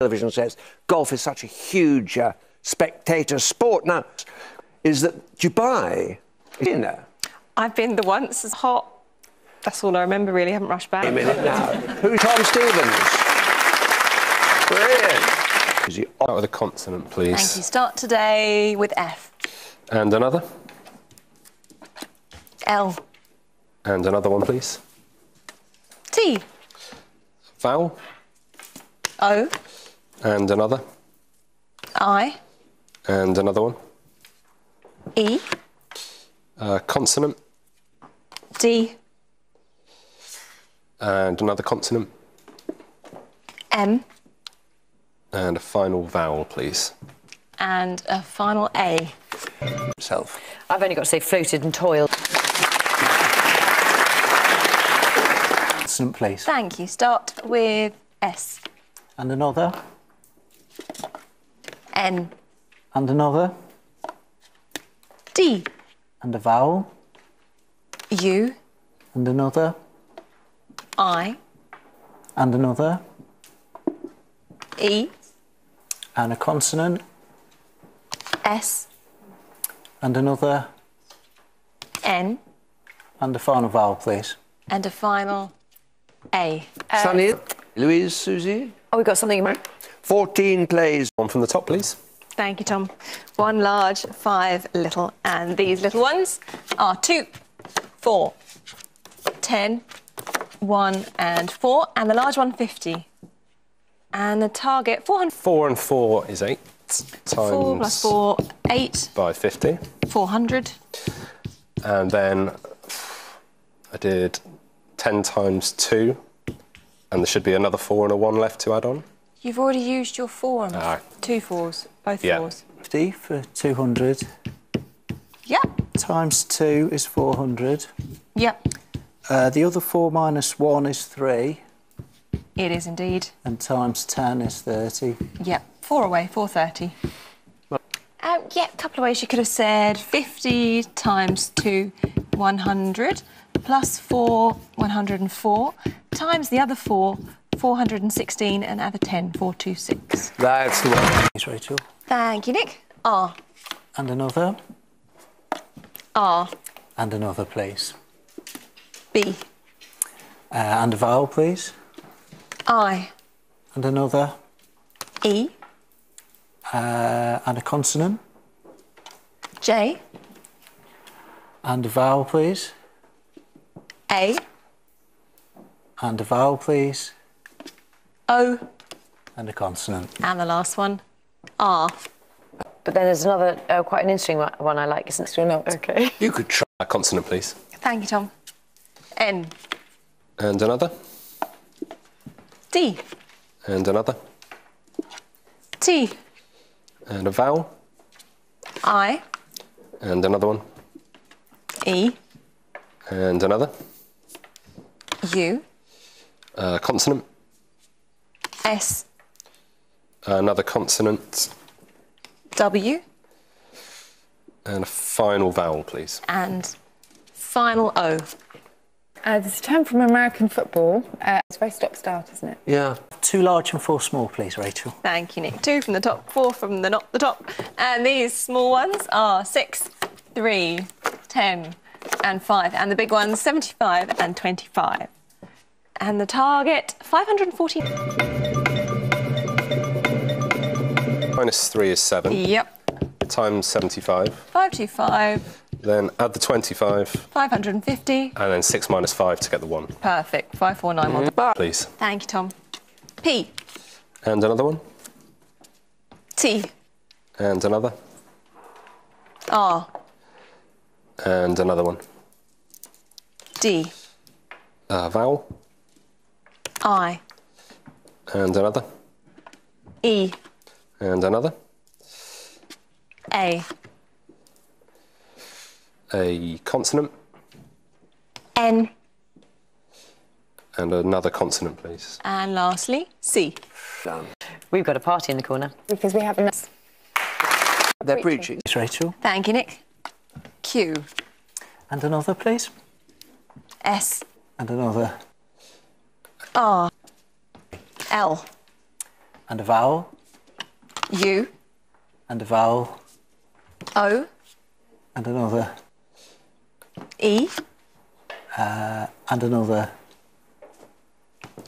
television says Golf is such a huge uh, spectator sport now. Is that Dubai? Dinner. I've been the once. It's hot. That's all I remember. Really, I haven't rushed back. A minute now. Who's Tom Stevens? Brilliant. Is he Start with a consonant, please. Thank you. Start today with F. And another. L. And another one, please. T. Vowel. O. And another. I. And another one. E. Uh, consonant. D. And another consonant. M. And a final vowel, please. And a final A. himself? I've only got to say floated and toiled. Consonant, please. Thank you. Start with S. And another. N. And another. D. And a vowel. U. And another. I. And another. E. And a consonant. S. And another. N. And a final vowel, please. And a final A. Sunny, uh, Louise, Susie. Oh, we've got something. in mind. 14 plays. One from the top, please. Thank you, Tom. One large, five little. And these little ones are two, four, ten, one, and four. And the large one, 50. And the target, 400. Four and four is eight. Times Four plus four, eight, by 50. 400. And then I did 10 times two. And there should be another four and a one left to add on. You've already used your four. on Ah. Two fours, both Yeah. fours. 50 for 200. Yep, Times 2 is 400. yep. Uh, the other 4 minus 1 is 3. It is indeed. And times 10 is 30. Yep, four away, 430. Um, yeah, a couple of ways you could have said 50 times 2, 100, plus 4, 104, times the other 4, 416, and add the 10, 426. That's the one. Please, Rachel. Thank you, Nick. R, And another. R, And another, please. B, Uh, and a vowel, please. I, And another. E, Uh, and a consonant. J, And a vowel, please. A, And a vowel, please. O, And a consonant. and the last one, R. But then there's another, uh, quite an interesting one, one I like, isn't there? not? Okay. You could try. A consonant, please. Thank you, Tom. N, And another. D, And another. T, And a vowel. I, And another one. E, And another. U, Uh, consonant. S, Another consonant. W, And a final vowel, please. and final O. Uh, there's a term from American football. Uh, it's very stop-start, isn't it? Yeah. Two large and four small, please, Rachel. Thank you, Nick. Two from the top, four from the not the top. And these small ones are six, three, ten, and five. And the big ones, 75 and 25. And the target, 540. Minus three is seven. Yep. Times 75. 525, Then add the 25. 550. And then six minus five to get the one, Perfect. 5491. Mm-hmm. please. Thank you, Tom. P, And another one. T, And another. R, And another one. D, Uh, vowel. I, And another. E, And another. A, A consonant. N, And another consonant, please. and lastly, C. Done. We've got a party in the corner. Because we have enough. They're preaching. Please, Rachel. Thank you, Nick. Q, And another, please. S, And another. R, L, and a vowel, U, and a vowel, O, and another, E, uh, and another,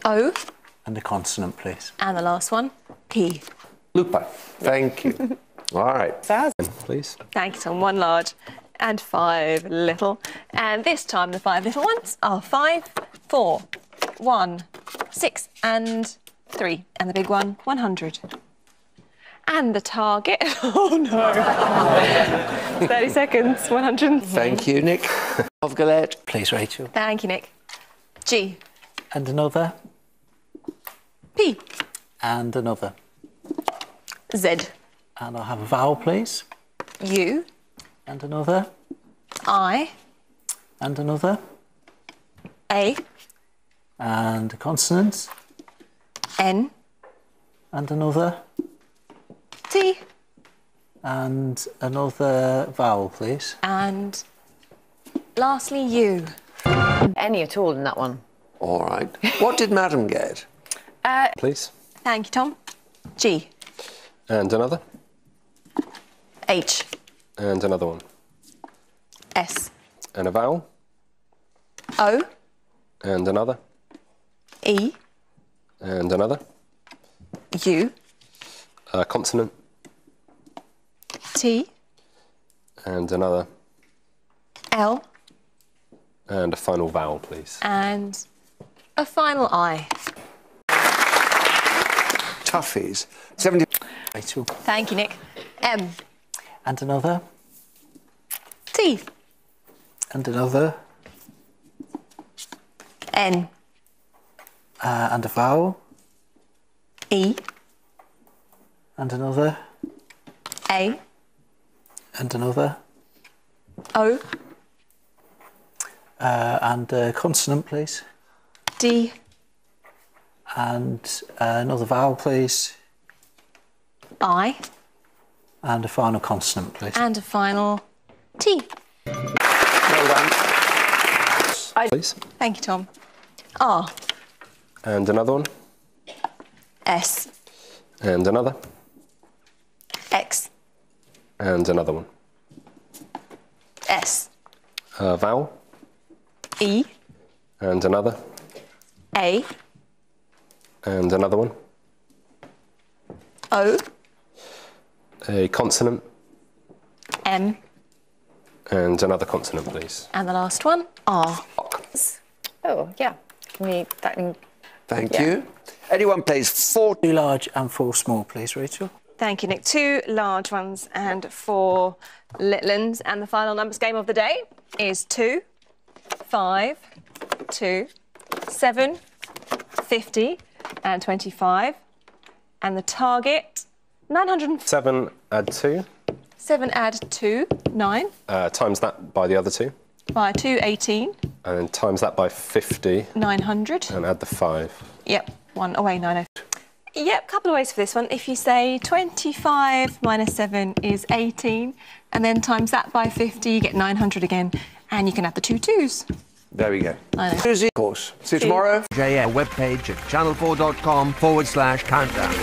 O, and a consonant, please. and the last one, P. Lupa. Thank you. All right. Please. Thank you, Tom. One large and five little. And this time the five little ones are five, four, one, six, and three. And the big one, 100. And the target, oh no. 30 seconds, 100. Thank you, Nick. Of Galette. Please, Rachel. Thank you, Nick. G, And another, P, and another. Z, And I'll have a vowel, please, U, and another, I, and another, A, and a consonant, N, and another, T, and another vowel, please. and lastly U. Any at all in that one? All right. What did Madam get? Uh, please. Thank you, Tom. G, And another. H, And another one. S, And a vowel. O, And another. E, And another. U, A consonant. T, And another. L, And a final vowel, please. and a final I. Toughies. 70. Thank you, Nick. M, And another, T, and another, N, uh, and a vowel, E, and another, A, and another, O, uh, and a consonant, please. D, And uh, another vowel, please. I, And a final consonant, please. and a final T. Well done. Please. Thank you, Tom. R, And another one. S, And another. X, And another one. S, A vowel. E, And another. A, And another one. O, A consonant. M, And another consonant, please. and the last one, R. Oh, yeah. Can we, that can, Thank Yeah. you. Anyone plays four. Two large and four small, please, Rachel. Thank you, Nick. Two large ones and four little ones. And the final numbers game of the day is two, five, two, seven, 50, and 25. And the target, 907 Seven, add two. 7 add two, nine, Uh, times that by the other two. by two, 18, And then times that by 50 900. and add the five. Yep, one away, 90. Yep, couple of ways for this one. If you say 25 minus 7 is 18, and then times that by 50, you get 900 again, and you can add the two twos. There we go. I. Susie, of course. See you tomorrow. JA webpage at channel4.com forward slash countdown.